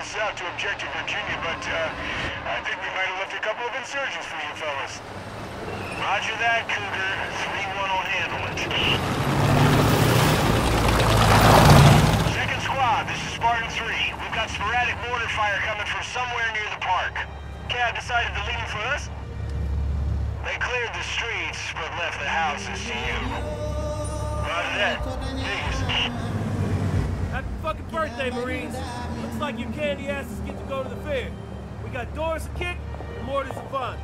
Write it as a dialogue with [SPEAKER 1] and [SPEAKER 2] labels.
[SPEAKER 1] us out to Objective Virginia, but uh, I think we might have left a couple of insurgents for you fellas. Roger that, Cougar. 3-1 will handle it. Second squad, this is Spartan 3. We've got sporadic mortar fire coming from somewhere near the park. Cab decided to leave for us? They cleared the streets, but left the houses to you. Roger that. Peace.
[SPEAKER 2] Happy fucking birthday, Marines. Like your candy asses get to go to the fair. We got doors to kick and mortars to find.